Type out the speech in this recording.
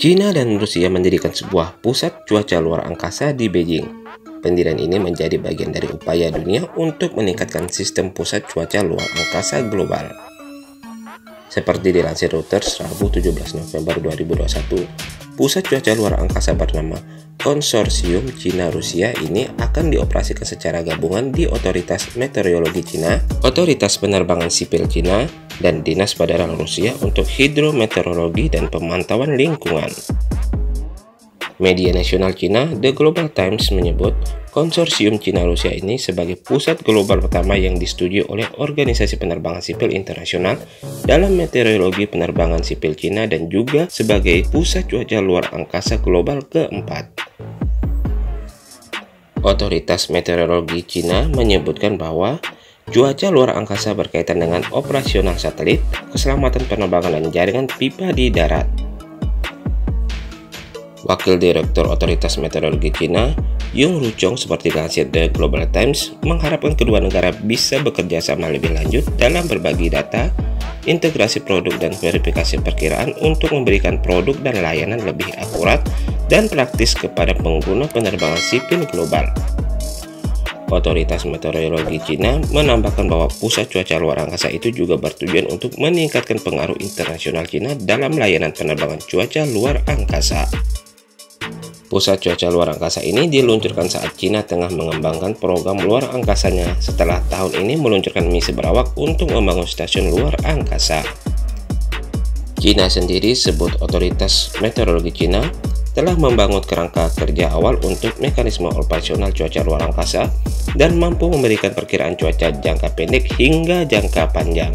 China dan Rusia mendirikan sebuah pusat cuaca luar angkasa di Beijing. Pendirian ini menjadi bagian dari upaya dunia untuk meningkatkan sistem pusat cuaca luar angkasa global. Seperti dilansir Reuters Rabu 17 November 2021, pusat cuaca luar angkasa bernama Konsorsium Cina-Rusia ini akan dioperasikan secara gabungan di Otoritas Meteorologi Cina, Otoritas Penerbangan Sipil Cina, dan Dinas Badarang Rusia untuk Hidrometeorologi dan Pemantauan Lingkungan. Media nasional Cina, The Global Times menyebut konsorsium Cina-Rusia ini sebagai pusat global pertama yang disetujui oleh Organisasi Penerbangan Sipil Internasional dalam meteorologi penerbangan sipil Cina dan juga sebagai pusat cuaca luar angkasa global keempat. Otoritas Meteorologi Cina menyebutkan bahwa cuaca luar angkasa berkaitan dengan operasional satelit, keselamatan penerbangan dan jaringan pipa di darat. Wakil Direktur Otoritas Meteorologi Cina, Yung Ruchong seperti dilansir The Global Times, mengharapkan kedua negara bisa bekerja sama lebih lanjut dalam berbagi data, integrasi produk dan verifikasi perkiraan untuk memberikan produk dan layanan lebih akurat dan praktis kepada pengguna penerbangan sipil global. Otoritas Meteorologi Cina menambahkan bahwa pusat cuaca luar angkasa itu juga bertujuan untuk meningkatkan pengaruh internasional Cina dalam layanan penerbangan cuaca luar angkasa. Pusat cuaca luar angkasa ini diluncurkan saat Cina tengah mengembangkan program luar angkasanya setelah tahun ini meluncurkan misi berawak untuk membangun stasiun luar angkasa. Cina sendiri sebut otoritas meteorologi Cina telah membangun kerangka kerja awal untuk mekanisme operasional cuaca luar angkasa dan mampu memberikan perkiraan cuaca jangka pendek hingga jangka panjang.